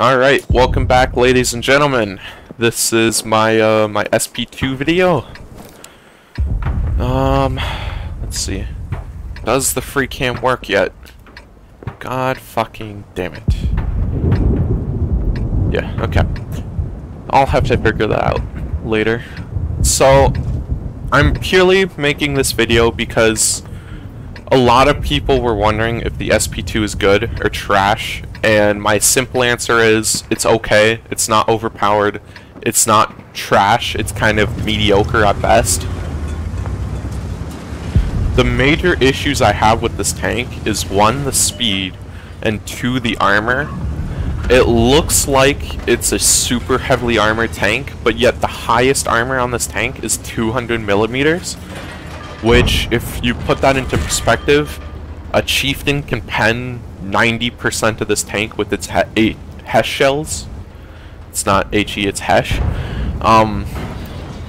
Alright, welcome back ladies and gentlemen. This is my uh, my SP2 video. Um, let's see. Does the free cam work yet? God fucking damn it. Yeah, okay. I'll have to figure that out later. So, I'm purely making this video because a lot of people were wondering if the SP2 is good or trash, and my simple answer is it's okay. It's not overpowered. It's not trash. It's kind of mediocre at best. The major issues I have with this tank is one, the speed, and two, the armor. It looks like it's a super heavily armored tank, but yet the highest armor on this tank is 200 millimeters which, if you put that into perspective, a chieftain can pen 90% of this tank with its he Hesh shells. It's not HE, it's Hesh. Um,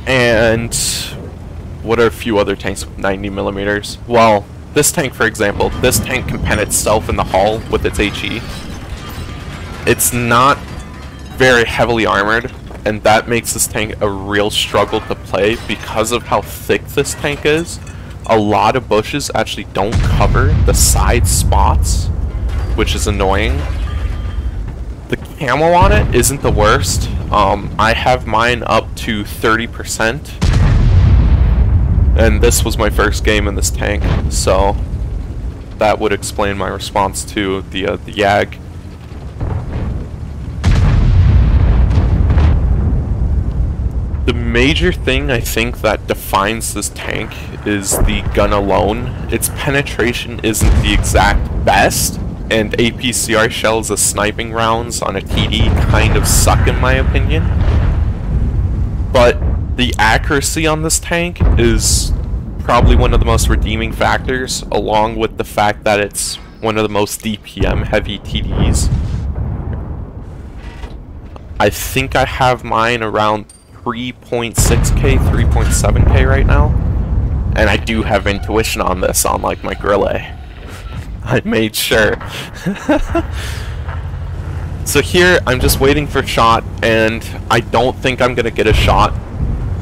and what are a few other tanks with 90 millimeters? Well, this tank, for example, this tank can pen itself in the hull with its HE. It's not very heavily armored, and that makes this tank a real struggle to play because of how thick this tank is. A lot of bushes actually don't cover the side spots, which is annoying. The camo on it isn't the worst. Um, I have mine up to 30%, and this was my first game in this tank, so that would explain my response to the, uh, the YAG. The major thing I think that defines this tank is the gun alone. Its penetration isn't the exact best, and APCR shells as sniping rounds on a TD kind of suck in my opinion. But the accuracy on this tank is probably one of the most redeeming factors, along with the fact that it's one of the most DPM heavy TDs. I think I have mine around 3.6k, 3.7k right now. And I do have intuition on this on like my Grille. I made sure. so here, I'm just waiting for shot, and I don't think I'm gonna get a shot.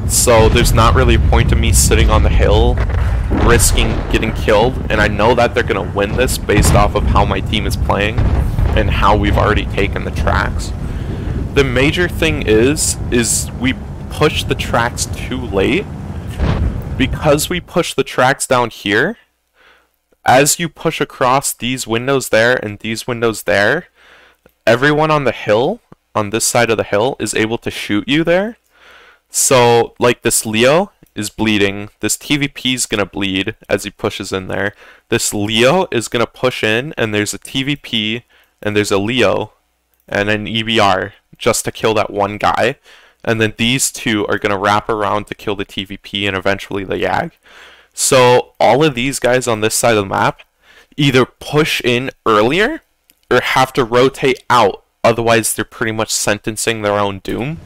So there's not really a point to me sitting on the hill, risking getting killed, and I know that they're gonna win this based off of how my team is playing, and how we've already taken the tracks. The major thing is, is we push the tracks too late, because we push the tracks down here, as you push across these windows there and these windows there, everyone on the hill, on this side of the hill, is able to shoot you there. So, like this Leo is bleeding, this TVP is going to bleed as he pushes in there. This Leo is going to push in, and there's a TVP, and there's a Leo, and an EBR, just to kill that one guy and then these two are going to wrap around to kill the TVP and eventually the YAG. So all of these guys on this side of the map either push in earlier or have to rotate out, otherwise they're pretty much sentencing their own doom.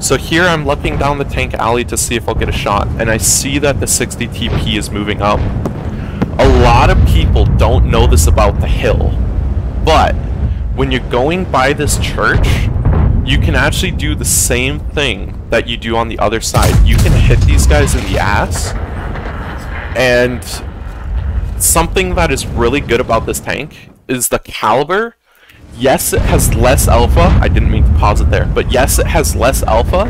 So here I'm looking down the tank alley to see if I'll get a shot, and I see that the 60 TP is moving up. A lot of people don't know this about the hill, but when you're going by this church, you can actually do the same thing that you do on the other side. You can hit these guys in the ass, and something that is really good about this tank is the caliber. Yes, it has less alpha. I didn't mean to pause it there, but yes, it has less alpha.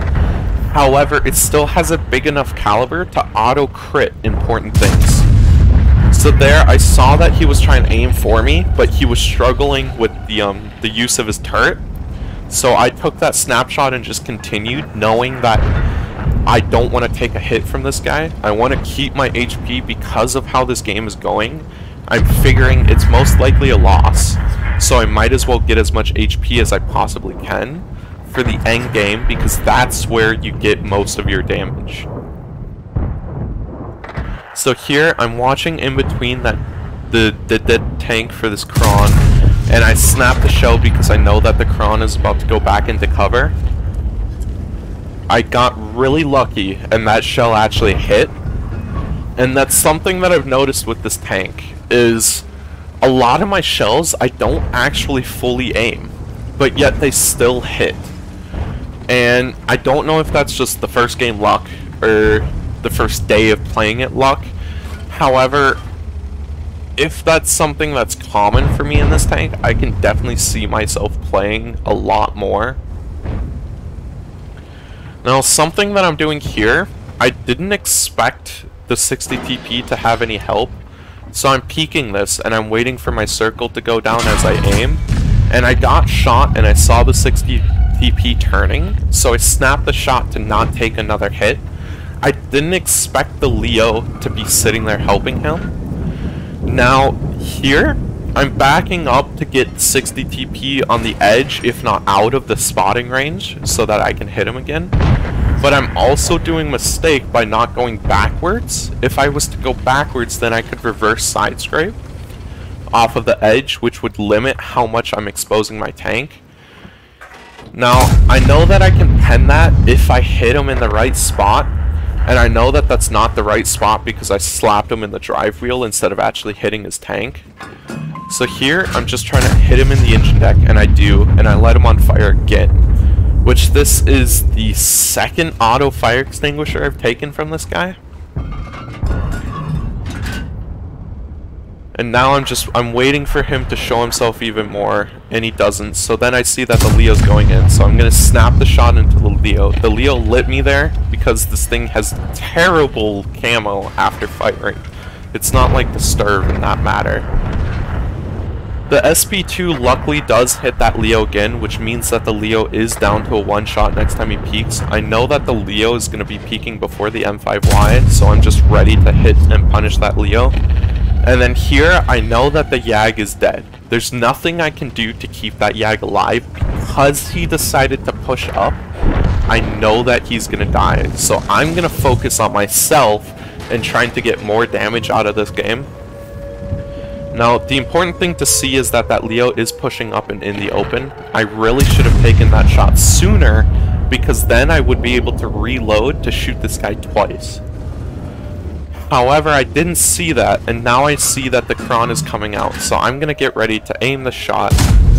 However, it still has a big enough caliber to auto crit important things. So there, I saw that he was trying to aim for me, but he was struggling with the um the use of his turret. So I took that snapshot and just continued, knowing that I don't want to take a hit from this guy. I want to keep my HP because of how this game is going. I'm figuring it's most likely a loss, so I might as well get as much HP as I possibly can for the end game because that's where you get most of your damage. So here, I'm watching in between that the, the dead tank for this Kron and I snap the shell because I know that the Kron is about to go back into cover. I got really lucky and that shell actually hit. And that's something that I've noticed with this tank, is a lot of my shells I don't actually fully aim. but yet they still hit. And I don't know if that's just the first game luck or the first day of playing it luck. However, if that's something that's common for me in this tank, I can definitely see myself playing a lot more. Now, something that I'm doing here, I didn't expect the 60 TP to have any help, so I'm peeking this and I'm waiting for my circle to go down as I aim, and I got shot and I saw the 60 TP turning, so I snapped the shot to not take another hit. I didn't expect the Leo to be sitting there helping him, now, here, I'm backing up to get 60 TP on the edge, if not out of the spotting range, so that I can hit him again. But I'm also doing mistake by not going backwards. If I was to go backwards, then I could reverse side scrape off of the edge, which would limit how much I'm exposing my tank. Now, I know that I can pen that if I hit him in the right spot, and I know that that's not the right spot because I slapped him in the drive wheel instead of actually hitting his tank. So here, I'm just trying to hit him in the engine deck, and I do, and I let him on fire again. Which this is the second auto fire extinguisher I've taken from this guy. And now I'm just, I'm waiting for him to show himself even more, and he doesn't. So then I see that the Leo's going in, so I'm going to snap the shot into the Leo. The Leo lit me there because this thing has terrible camo after firing. It's not like the Sturv in that matter. The SP2 luckily does hit that Leo again, which means that the Leo is down to a one-shot next time he peeks. I know that the Leo is going to be peeking before the M5Y, so I'm just ready to hit and punish that Leo. And then here, I know that the Yag is dead. There's nothing I can do to keep that Yag alive because he decided to push up. I know that he's gonna die, so I'm gonna focus on myself and trying to get more damage out of this game. Now, the important thing to see is that that Leo is pushing up and in the open. I really should have taken that shot sooner because then I would be able to reload to shoot this guy twice. However, I didn't see that, and now I see that the Kron is coming out, so I'm gonna get ready to aim the shot.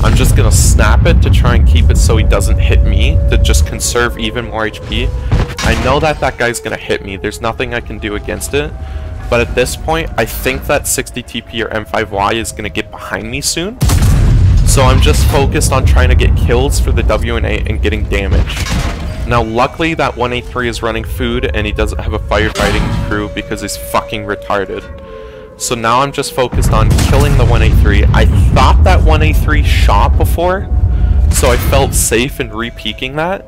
I'm just gonna snap it to try and keep it so he doesn't hit me, to just conserve even more HP. I know that that guy's gonna hit me, there's nothing I can do against it, but at this point, I think that 60 TP or M5Y is gonna get behind me soon. So I'm just focused on trying to get kills for the WNA and getting damage. Now, luckily, that 183 is running food, and he doesn't have a firefighting crew because he's fucking retarded. So now I'm just focused on killing the 183. I thought that 183 shot before, so I felt safe in re-peeking that.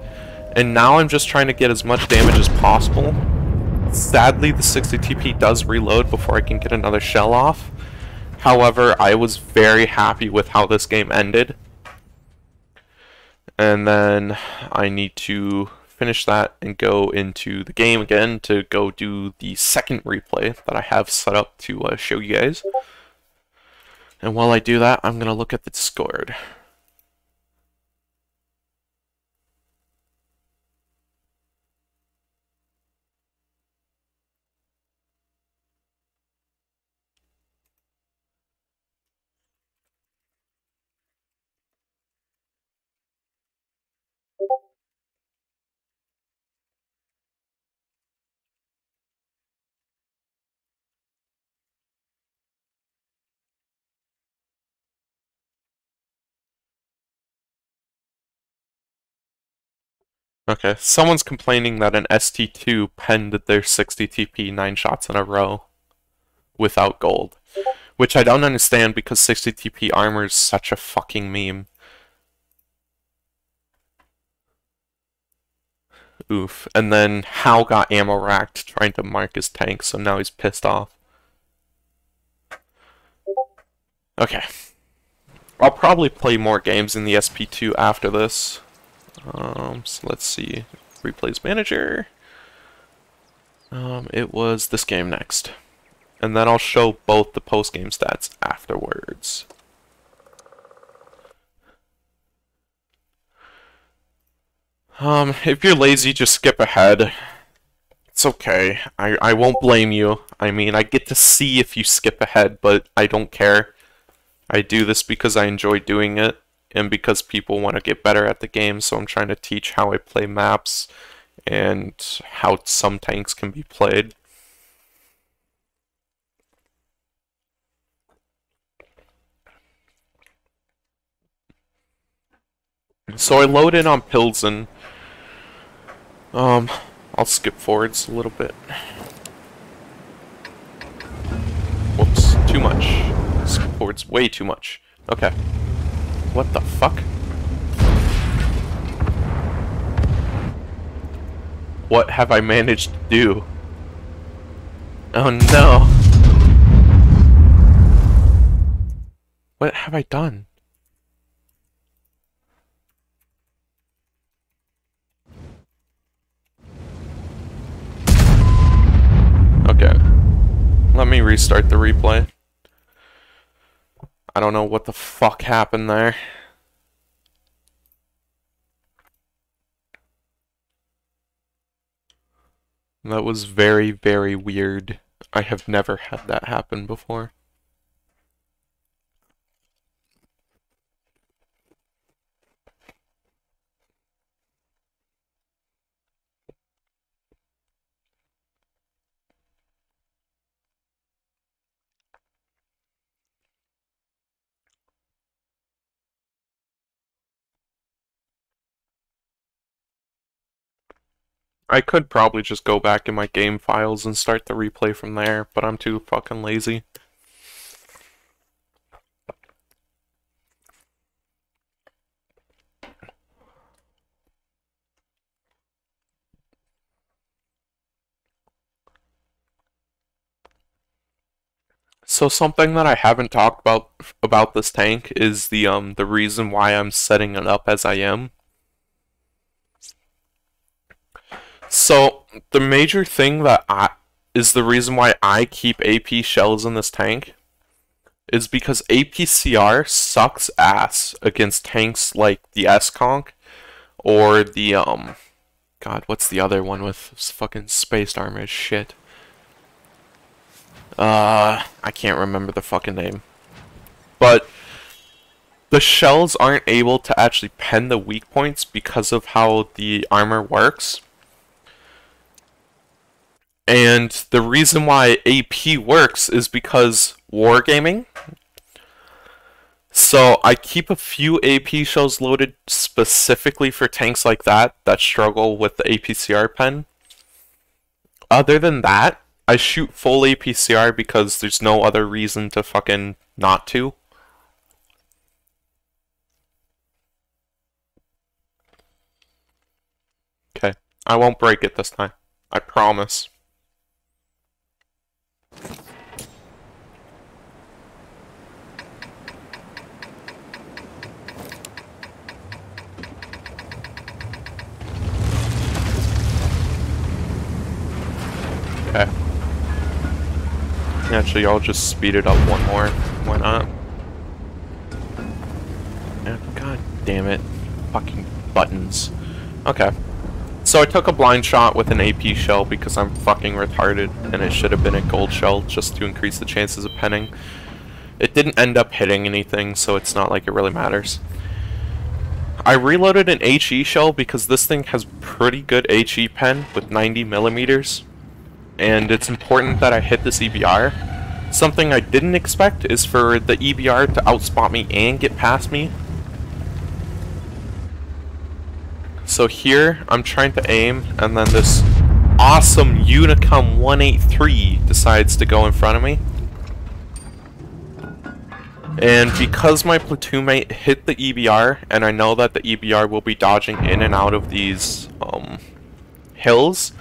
And now I'm just trying to get as much damage as possible. Sadly, the 60 TP does reload before I can get another shell off. However, I was very happy with how this game ended. And then I need to finish that and go into the game again to go do the second replay that I have set up to uh, show you guys. And while I do that, I'm going to look at the Discord. Okay, someone's complaining that an ST2 penned their 60 TP 9 shots in a row without gold. Which I don't understand because 60 TP armor is such a fucking meme. Oof. And then Hal got ammo racked trying to mark his tank, so now he's pissed off. Okay. I'll probably play more games in the SP2 after this. Um, so let's see. Replays manager. Um, it was this game next. And then I'll show both the post-game stats afterwards. Um, if you're lazy, just skip ahead. It's okay. I, I won't blame you. I mean, I get to see if you skip ahead, but I don't care. I do this because I enjoy doing it and because people want to get better at the game, so I'm trying to teach how I play maps and how some tanks can be played. So I load in on Pilsen. Um, I'll skip forwards a little bit. Whoops, too much. Skip forwards way too much. Okay. What the fuck? What have I managed to do? Oh no! What have I done? Okay. Let me restart the replay. I don't know what the fuck happened there. That was very, very weird. I have never had that happen before. I could probably just go back in my game files and start the replay from there, but I'm too fucking lazy. So something that I haven't talked about about this tank is the um the reason why I'm setting it up as I am. So the major thing that I is the reason why I keep AP shells in this tank is because APCR sucks ass against tanks like the S-Conk or the um God, what's the other one with fucking spaced armor shit? Uh, I can't remember the fucking name. But the shells aren't able to actually pen the weak points because of how the armor works. And the reason why AP works is because wargaming. So I keep a few AP shells loaded specifically for tanks like that that struggle with the APCR pen. Other than that, I shoot full APCR because there's no other reason to fucking not to. Okay, I won't break it this time. I promise. Okay. Actually, I'll just speed it up one more. Why not? God damn it. Fucking buttons. Okay. So I took a blind shot with an AP shell because I'm fucking retarded, and it should have been a gold shell just to increase the chances of penning. It didn't end up hitting anything, so it's not like it really matters. I reloaded an HE shell because this thing has pretty good HE pen with 90 millimeters, and it's important that I hit this EBR. Something I didn't expect is for the EBR to outspot me and get past me, So here, I'm trying to aim, and then this awesome Unicum 183 decides to go in front of me. And because my platoon mate hit the EBR, and I know that the EBR will be dodging in and out of these um, hills,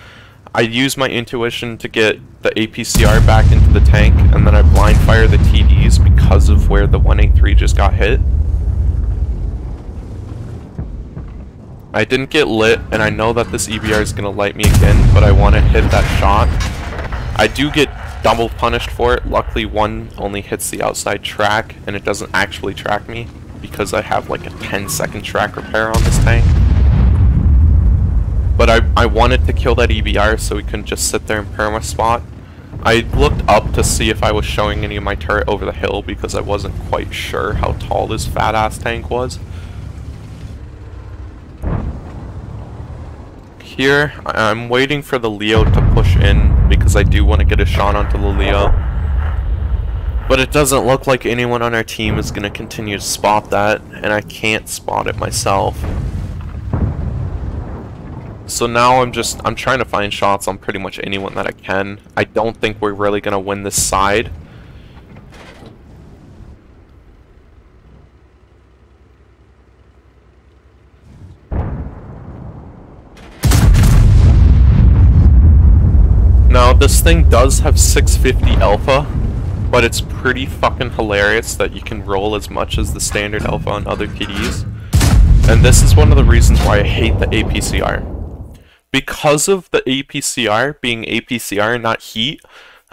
I use my intuition to get the APCR back into the tank, and then I blind fire the TDs because of where the 183 just got hit. I didn't get lit, and I know that this EBR is going to light me again, but I want to hit that shot. I do get double punished for it. Luckily, one only hits the outside track, and it doesn't actually track me, because I have like a 10 second track repair on this tank. But I, I wanted to kill that EBR so we couldn't just sit there and perma spot. I looked up to see if I was showing any of my turret over the hill because I wasn't quite sure how tall this fat ass tank was. Here, I'm waiting for the Leo to push in because I do want to get a shot onto the Leo. But it doesn't look like anyone on our team is going to continue to spot that, and I can't spot it myself. So now I'm just, I'm trying to find shots on pretty much anyone that I can. I don't think we're really going to win this side. This thing does have 650 alpha, but it's pretty fucking hilarious that you can roll as much as the standard alpha on other TDs. And this is one of the reasons why I hate the APCR. Because of the APCR being APCR and not heat,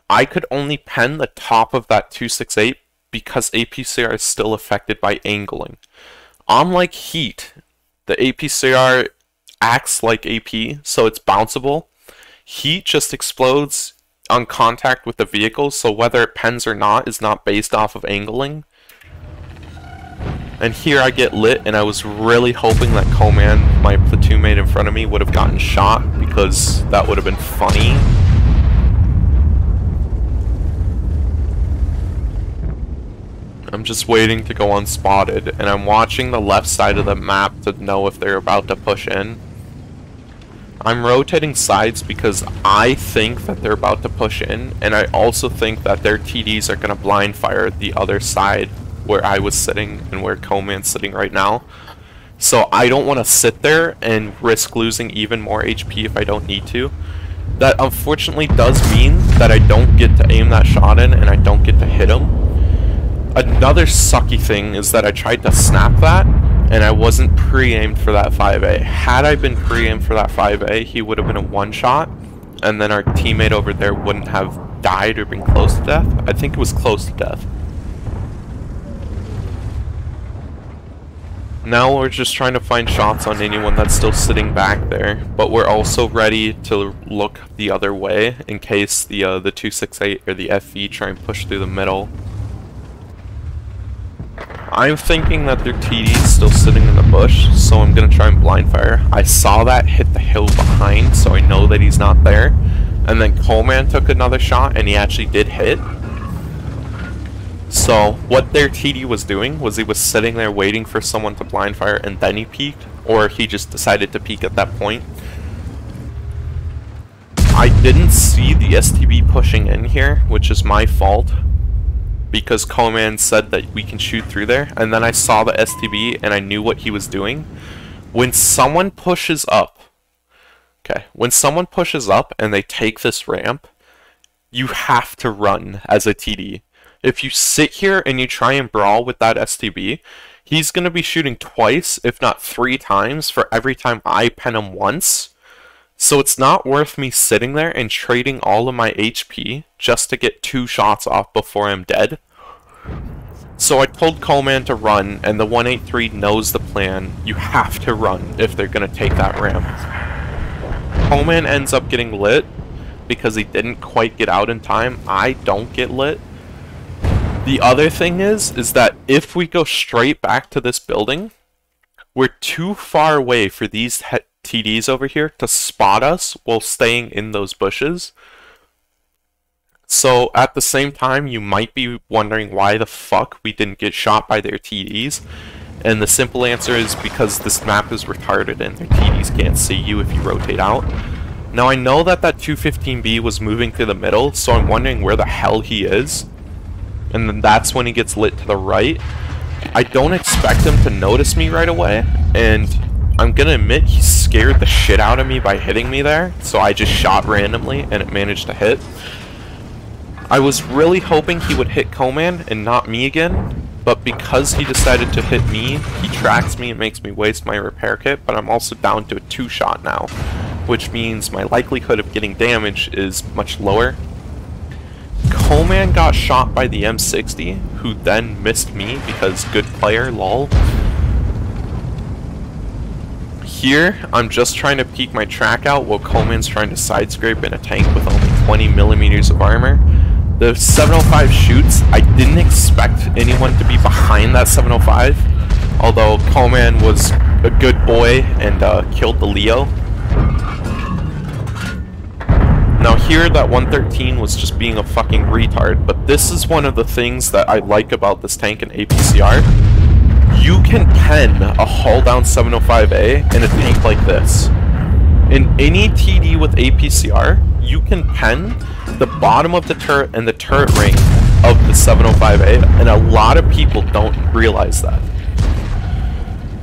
I could only pen the top of that 268 because APCR is still affected by angling. Unlike heat, the APCR acts like AP, so it's bounceable, heat just explodes on contact with the vehicle, so whether it pens or not is not based off of angling. And here I get lit, and I was really hoping that Coman, my platoon mate in front of me, would have gotten shot, because that would have been funny. I'm just waiting to go unspotted, and I'm watching the left side of the map to know if they're about to push in. I'm rotating sides because I think that they're about to push in, and I also think that their TDs are going to blind fire the other side where I was sitting and where Coman's sitting right now. So I don't want to sit there and risk losing even more HP if I don't need to. That unfortunately does mean that I don't get to aim that shot in and I don't get to hit him. Another sucky thing is that I tried to snap that and I wasn't pre-aimed for that 5A. Had I been pre-aimed for that 5A, he would have been a one-shot, and then our teammate over there wouldn't have died or been close to death. I think it was close to death. Now we're just trying to find shots on anyone that's still sitting back there, but we're also ready to look the other way in case the uh, the 268 or the FV try and push through the middle. I'm thinking that their TD is still sitting in the bush, so I'm to try and blind fire. I saw that hit the hill behind, so I know that he's not there. And then Coleman took another shot, and he actually did hit. So, what their TD was doing was he was sitting there waiting for someone to blind fire, and then he peeked, or he just decided to peek at that point. I didn't see the STB pushing in here, which is my fault because Coleman said that we can shoot through there, and then I saw the STB and I knew what he was doing. When someone pushes up, okay, when someone pushes up and they take this ramp, you have to run as a TD. If you sit here and you try and brawl with that STB, he's going to be shooting twice, if not three times, for every time I pen him once. So it's not worth me sitting there and trading all of my HP just to get two shots off before I'm dead. So I told Coleman to run, and the 183 knows the plan. You have to run if they're going to take that ramp. Coleman ends up getting lit because he didn't quite get out in time. I don't get lit. The other thing is, is that if we go straight back to this building, we're too far away for these TDs over here to spot us while staying in those bushes. So at the same time, you might be wondering why the fuck we didn't get shot by their TDs. And the simple answer is because this map is retarded and their TDs can't see you if you rotate out. Now I know that that 215B was moving through the middle, so I'm wondering where the hell he is. And then that's when he gets lit to the right. I don't expect him to notice me right away, and I'm gonna admit he scared the shit out of me by hitting me there, so I just shot randomly and it managed to hit. I was really hoping he would hit Coman and not me again, but because he decided to hit me, he tracks me and makes me waste my repair kit, but I'm also down to a two-shot now, which means my likelihood of getting damage is much lower. Coman got shot by the M60, who then missed me because good player, lol. Here, I'm just trying to peek my track out while Coleman's trying to side scrape in a tank with only 20 millimeters of armor. The 705 shoots, I didn't expect anyone to be behind that 705, although Coleman was a good boy and uh, killed the Leo. Now here, that 113 was just being a fucking retard, but this is one of the things that I like about this tank in APCR. You can pen a hull down 705A in a tank like this. In any TD with APCR, you can pen the bottom of the turret and the turret ring of the 705A, and a lot of people don't realize that.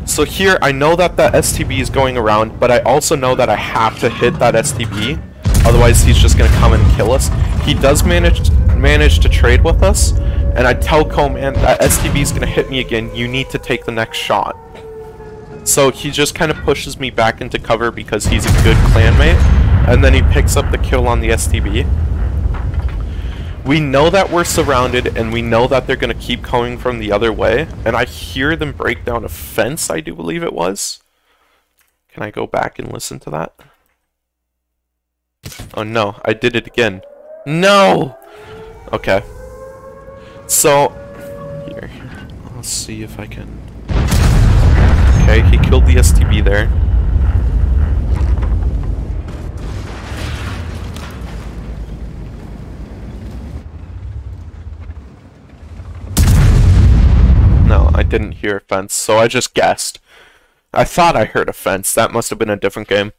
So here, I know that that STB is going around, but I also know that I have to hit that STB, otherwise he's just going to come and kill us. He does manage manage to trade with us, and I tell Coleman that STB is going to hit me again, you need to take the next shot. So he just kind of pushes me back into cover because he's a good clanmate, and then he picks up the kill on the STB. We know that we're surrounded, and we know that they're going to keep coming from the other way, and I hear them break down a fence, I do believe it was. Can I go back and listen to that? Oh no, I did it again. No! Okay. So, here, let's see if I can... Okay, he killed the STB there. No, I didn't hear a fence, so I just guessed. I thought I heard a fence. That must have been a different game.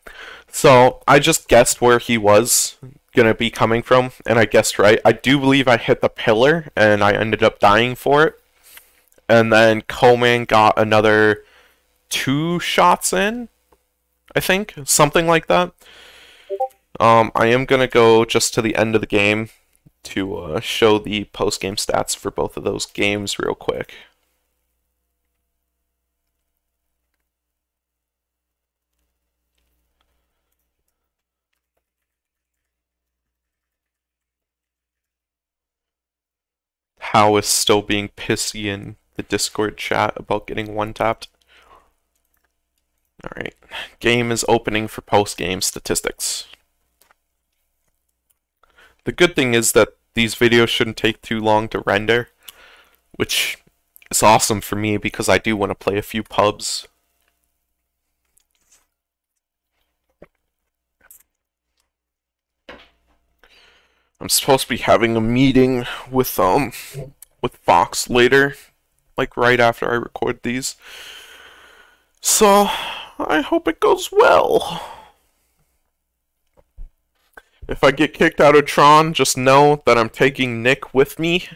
So, I just guessed where he was going to be coming from, and I guessed right. I do believe I hit the pillar, and I ended up dying for it. And then Coleman got another two shots in, I think. Something like that. Um, I am going to go just to the end of the game to uh, show the post-game stats for both of those games real quick. Hal is still being pissy in the Discord chat about getting one-tapped. Alright, game is opening for post-game statistics. The good thing is that these videos shouldn't take too long to render, which is awesome for me because I do want to play a few pubs. I'm supposed to be having a meeting with um with Fox later, like right after I record these. So I hope it goes well. If I get kicked out of Tron, just know that I'm taking Nick with me.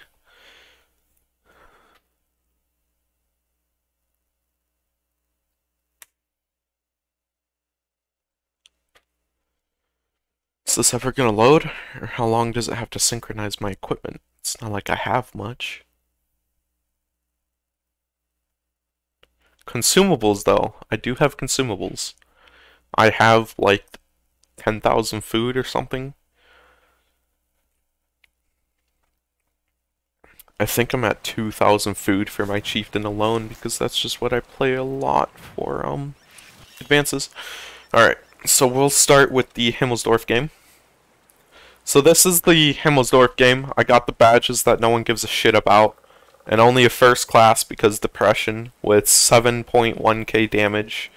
This ever gonna load? Or how long does it have to synchronize my equipment? It's not like I have much. Consumables, though. I do have consumables. I have, like, 10,000 food or something. I think I'm at 2,000 food for my chieftain alone because that's just what I play a lot for um advances. Alright, so we'll start with the Himmelsdorf game. So this is the Himmelsdorf game. I got the badges that no one gives a shit about. And only a first class because depression with 7.1k damage.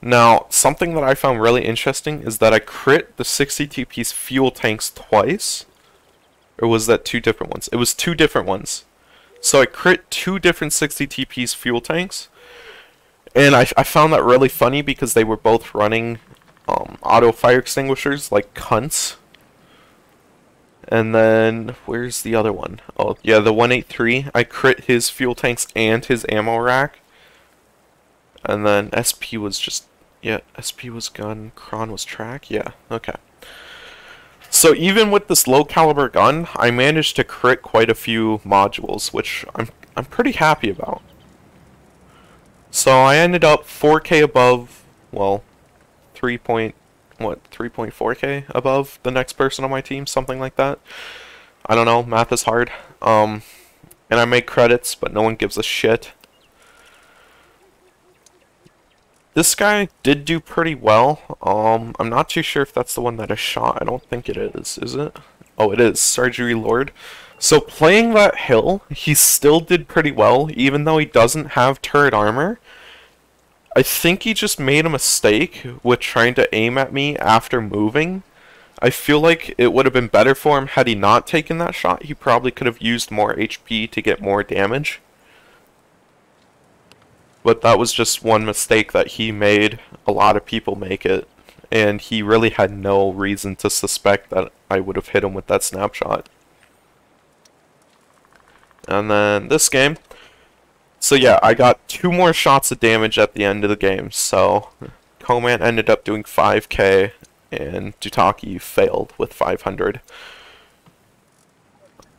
Now, something that I found really interesting is that I crit the 62 piece fuel tanks twice. Or was that two different ones? It was two different ones. So I crit two different 60 piece fuel tanks. And I, I found that really funny because they were both running um, auto fire extinguishers like cunts. And then, where's the other one? Oh, yeah, the 183. I crit his fuel tanks and his ammo rack. And then SP was just, yeah, SP was gun, Kron was track, yeah, okay. So even with this low caliber gun, I managed to crit quite a few modules, which I'm, I'm pretty happy about. So I ended up 4k above, well, 3 what 3.4k above the next person on my team, something like that. I don't know, math is hard. Um, and I make credits, but no one gives a shit. This guy did do pretty well. Um, I'm not too sure if that's the one that I shot. I don't think it is. Is it? Oh, it is. Surgery Lord. So playing that hill, he still did pretty well, even though he doesn't have turret armor. I think he just made a mistake with trying to aim at me after moving. I feel like it would have been better for him had he not taken that shot. He probably could have used more HP to get more damage. But that was just one mistake that he made. A lot of people make it. And he really had no reason to suspect that I would have hit him with that snapshot. And then this game. So yeah, I got two more shots of damage at the end of the game. So Koman ended up doing 5k and Dutaki failed with 500.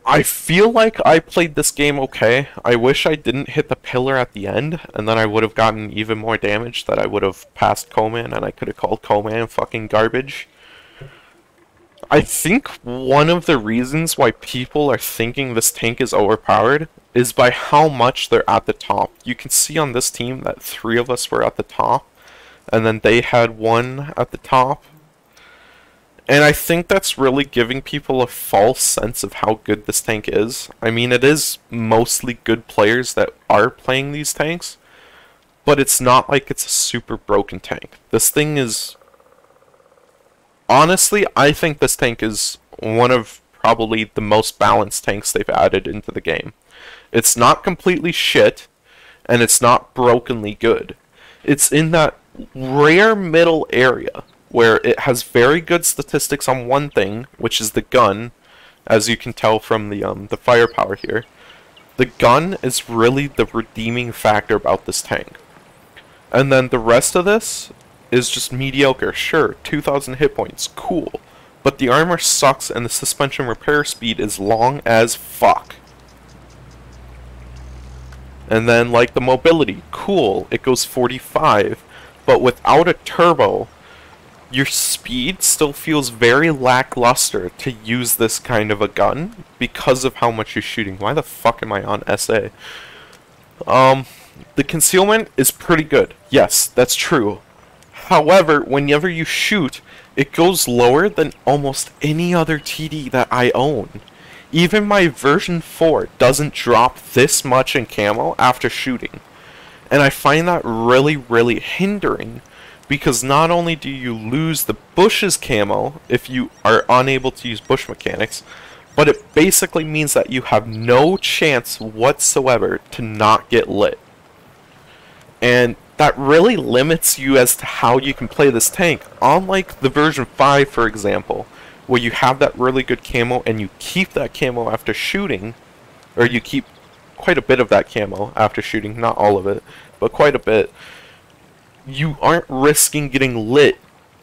I feel like I played this game okay. I wish I didn't hit the pillar at the end, and then I would have gotten even more damage that I would have passed Koman, and I could have called Koman fucking garbage. I think one of the reasons why people are thinking this tank is overpowered is by how much they're at the top. You can see on this team that three of us were at the top, and then they had one at the top, and I think that's really giving people a false sense of how good this tank is. I mean, it is mostly good players that are playing these tanks, but it's not like it's a super broken tank. This thing is... Honestly, I think this tank is one of probably the most balanced tanks they've added into the game. It's not completely shit, and it's not brokenly good. It's in that rare middle area where it has very good statistics on one thing, which is the gun, as you can tell from the um, the firepower here. The gun is really the redeeming factor about this tank. And then the rest of this is just mediocre. Sure, 2,000 hit points, cool. But the armor sucks and the suspension repair speed is long as fuck. And then, like, the mobility, cool, it goes 45. But without a turbo, your speed still feels very lackluster to use this kind of a gun because of how much you're shooting. Why the fuck am I on SA? Um, the concealment is pretty good. Yes, that's true. However, whenever you shoot, it goes lower than almost any other TD that I own. Even my version 4 doesn't drop this much in camo after shooting. And I find that really, really hindering because not only do you lose the bushes camo if you are unable to use bush mechanics, but it basically means that you have no chance whatsoever to not get lit. And that really limits you as to how you can play this tank. Unlike the version 5, for example, where you have that really good camo and you keep that camo after shooting, or you keep quite a bit of that camo after shooting, not all of it, but quite a bit you aren't risking getting lit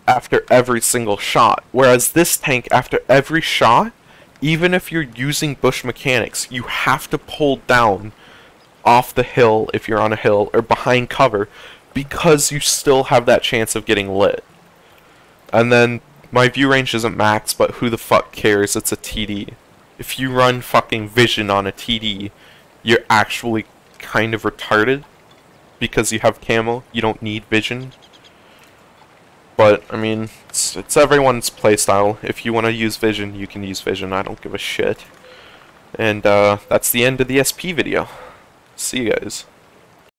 after every single shot. Whereas this tank, after every shot, even if you're using bush mechanics, you have to pull down off the hill if you're on a hill or behind cover because you still have that chance of getting lit. And then my view range isn't max, but who the fuck cares? It's a TD. If you run fucking vision on a TD, you're actually kind of retarded because you have camel, you don't need vision. But, I mean, it's, it's everyone's playstyle. If you want to use vision, you can use vision. I don't give a shit. And uh, that's the end of the SP video. See you guys.